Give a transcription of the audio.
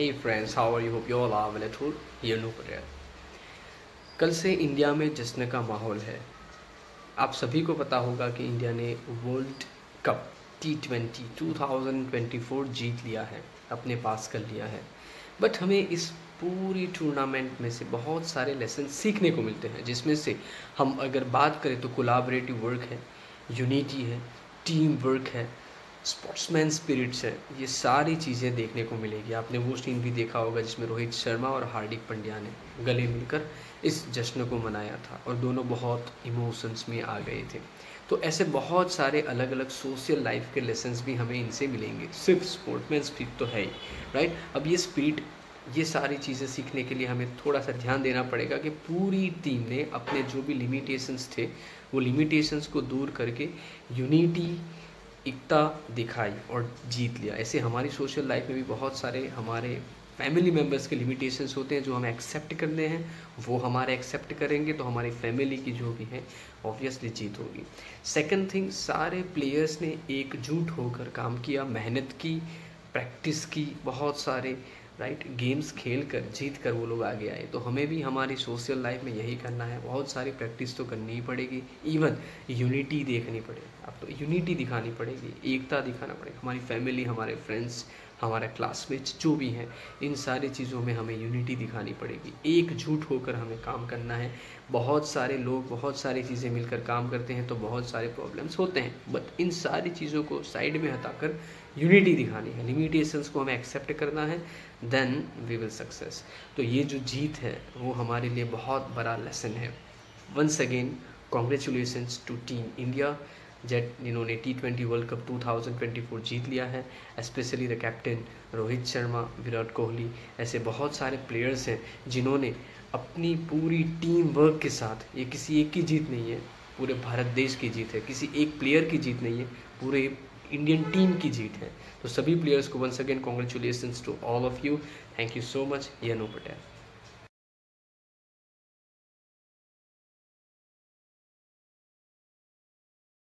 Friends, how are you? Hope you all are well at home. Here no Patel. कल से India में जश्न का माहौल है आप सभी को पता होगा कि इंडिया ने world cup T twenty two thousand twenty four जीत लिया है अपने पास कर लिया है बट हमें इस पूरी टूर्नामेंट में से बहुत सारे लेसन सीखने को मिलते हैं जिसमें से हम अगर बात करें तो कोलाबरेटिव वर्क है यूनिटी है टीम वर्क है स्पोर्ट्समैन स्पिरिट्स है ये सारी चीज़ें देखने को मिलेगी। आपने वो सीन भी देखा होगा जिसमें रोहित शर्मा और हार्दिक पंड्या ने गले मिलकर इस जश्न को मनाया था और दोनों बहुत इमोशंस में आ गए थे। तो ऐसे बहुत सारे अलग अलग सोशल लाइफ के लेसन्स भी हमें इनसे मिलेंगे। सिर्फ़ स्पोर्ट्समैन स्पिरिट तो है ही राइट अब ये स्पिरिट ये सारी चीज़ें सीखने के लिए हमें थोड़ा सा ध्यान देना पड़ेगा कि पूरी टीम ने अपने जो भी लिमिटेशंस थे, वो लिमिटेशंस को दूर करके यूनिटी एकता दिखाई और जीत लिया। ऐसे हमारी सोशल लाइफ में भी बहुत सारे हमारे फैमिली मेंबर्स के लिमिटेशंस होते हैं जो हमें एक्सेप्ट करने हैं। वो हमारे एक्सेप्ट करेंगे तो हमारी फैमिली की जो भी है ऑब्वियसली जीत होगी। सेकंड थिंग सारे प्लेयर्स ने एकजुट होकर काम किया, मेहनत की प्रैक्टिस की, बहुत सारे राइट? गेम्स खेल कर, जीत कर वो लोग आगे आए। तो हमें भी हमारी सोशल लाइफ में यही करना है। बहुत सारी प्रैक्टिस तो करनी ही पड़ेगी। इवन यूनिटी देखनी पड़ेगी। अब तो यूनिटी दिखानी पड़ेगी। एकता दिखाना पड़ेगा। हमारी फैमिली हमारे फ्रेंड्स हमारे क्लासमेट्स जो भी हैं, इन सारी चीज़ों में हमें यूनिटी दिखानी पड़ेगी। एकजुट होकर हमें काम करना है। बहुत सारे लोग, बहुत सारी चीज़ें मिलकर काम करते हैं तो बहुत सारे प्रॉब्लम्स होते हैं। बट इन सारी चीज़ों को साइड में हटाकर यूनिटी दिखानी है। लिमिटेशंस को हमें एक्सेप्ट करना है देन वी विल सक्सेस तो ये जो जीत है, वो हमारे लिए बहुत बड़ा लेसन है। Once again congratulations to team India jet जिन्होंने टी ट्वेंटी वर्ल्ड कप 2024 जीत लिया है specially the captain Rohit Sharma, Virat Kohli, ऐसे बहुत सारे प्लेयर्स हैं जिन्होंने अपनी पूरी टीम वर्क के साथ, ये किसी एक की जीत नहीं है, पूरे भारत देश की जीत है, किसी एक प्लेयर की जीत नहीं है, पूरे इंडियन टीम की जीत है। तो सभी प्लेयर्स को once again congratulations to all of you thank you so much यनो Patel